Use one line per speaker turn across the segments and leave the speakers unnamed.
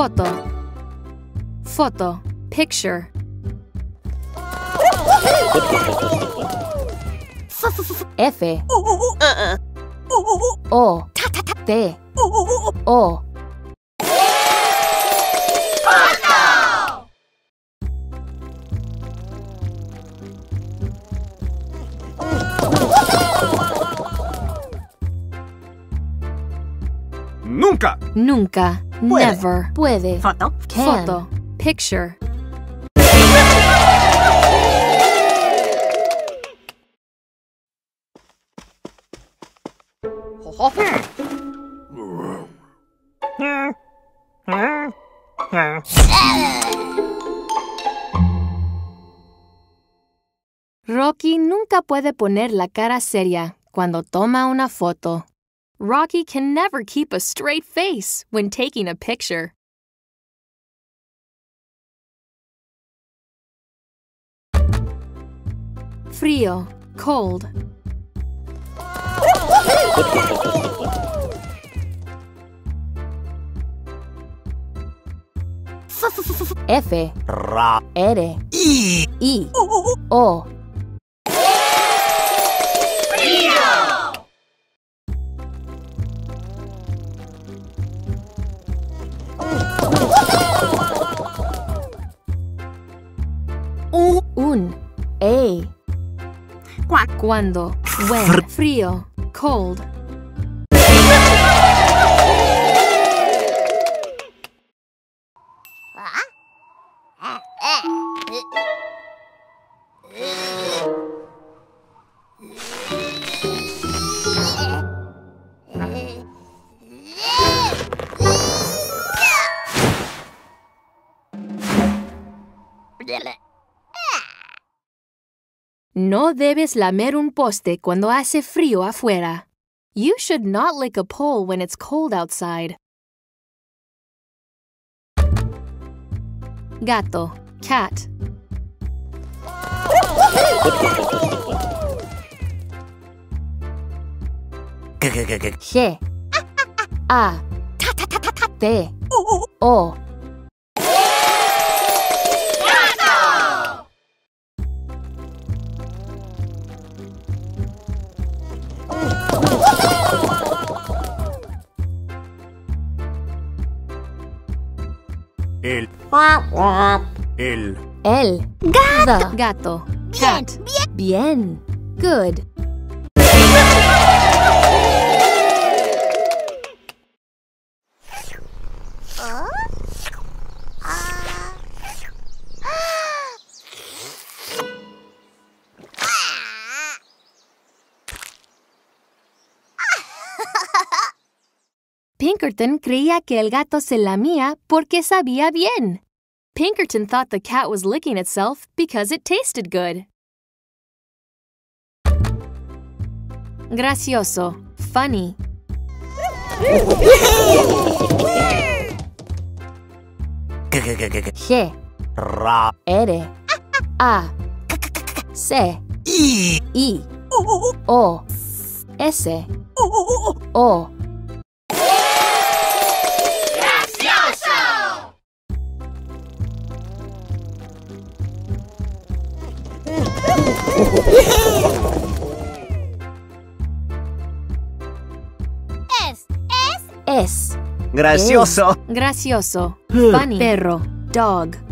Photo. Photo. Picture. F. Ta ta ta. Te. O.
Nunca.
Nunca.
Puede.
Never. Puede.
Foto.
Can. Foto. Picture. Rocky nunca puede poner la cara seria cuando toma una foto. Rocky can never keep a straight face when taking a picture. Frío, cold. F,
Ra.
R,
I.
I, O. Cuando, when, frío, cold. No debes lamer un poste cuando hace frío afuera. You should not lick a pole when it's cold outside. Gato, cat. G. A. T. O.
El. El.
Gato. Gato. Cat. Bien. Good. Pinkerton creía que el gato se lamía porque sabía bien. Pinkerton thought the cat was licking itself because it tasted good. Gracioso, funny. G,
Ra.
R, A, C,
I.
I, O, S, O.
Es, es,
S.
Gracioso.
Es. Gracioso. Funny. Perro. Dog.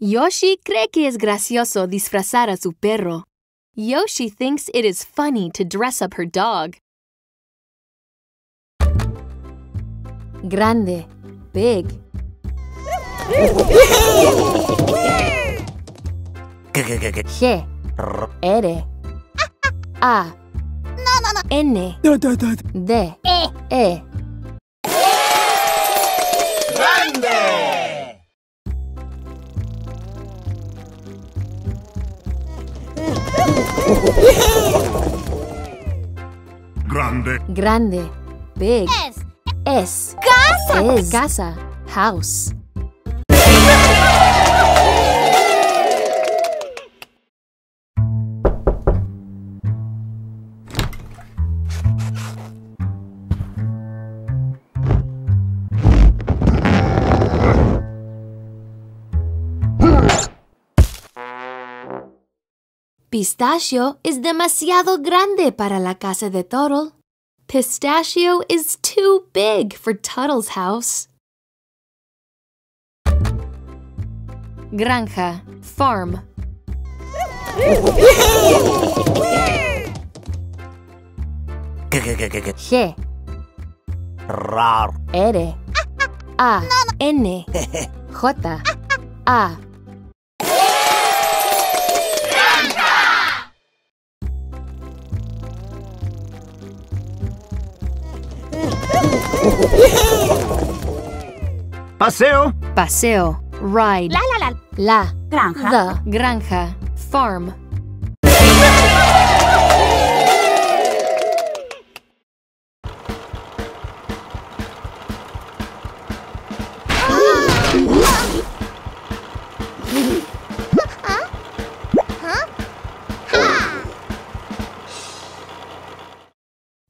Yoshi cree que es gracioso disfrazar a su perro. Yoshi thinks it is funny to dress up her dog. Grande, big. G, R, A, N, D, E.
Grande.
Grande. Big.
Es.
Es.
Casa.
Es. Casa. House. Pistachio es demasiado grande para la casa de Turtle. Pistachio is too big for Tuttle's house. Granja, farm. G,
Rar.
R, A, N, J, A.
Paseo.
Paseo, ride.
La la la.
La,
Granja.
the, granja, farm.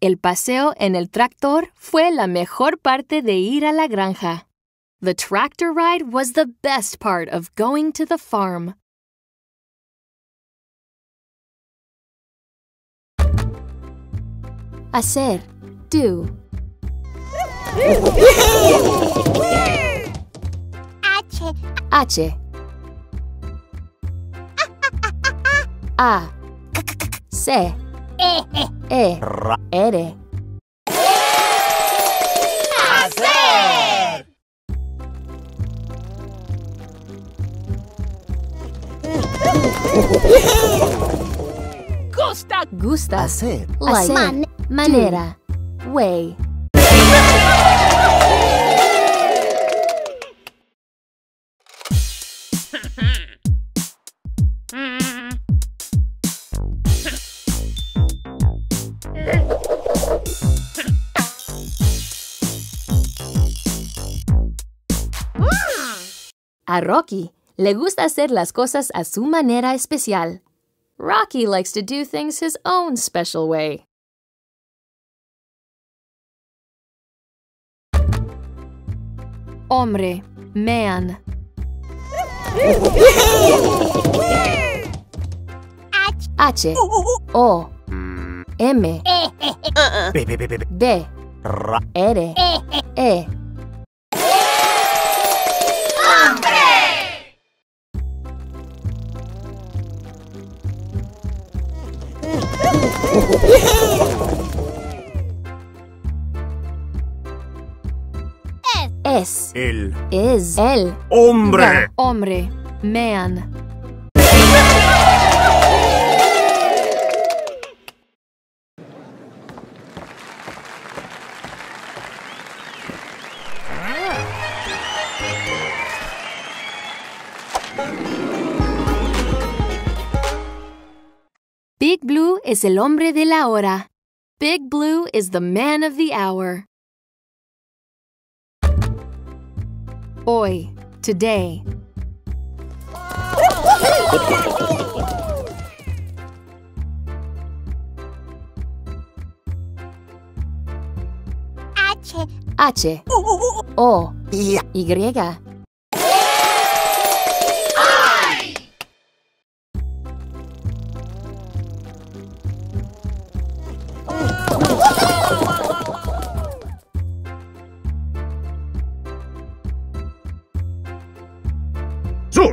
El paseo en el tractor fue la mejor parte de ir a la granja. The tractor ride was the best part of going to the farm. Hacer, do.
H.
H. A. C.
E. E.
E.
Ra.
R.
Hacer.
Gusta.
Hacer.
Like.
Man-
Manera. Way. A Rocky le gusta hacer las cosas a su manera especial. Rocky likes to do things his own special way. Hombre, man.
H.
H, O, M,
E. E.
B. R,
E.
Es,
El
is, el,
hombre.
hombre, man. Big Blue es el hombre de la hora. Big Blue is the man of the hour. Hoy, today.
H.
Oh, H, oh, oh, O,
Ya.
Y.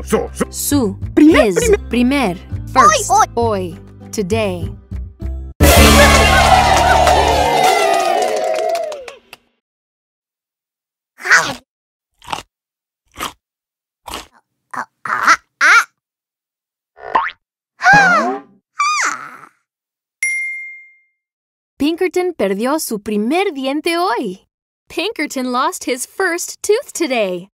Su, su, su.
Su,
Primer,
his, primer, first, hoy, today. Pinkerton perdió su primer diente hoy. Pinkerton lost his first tooth today.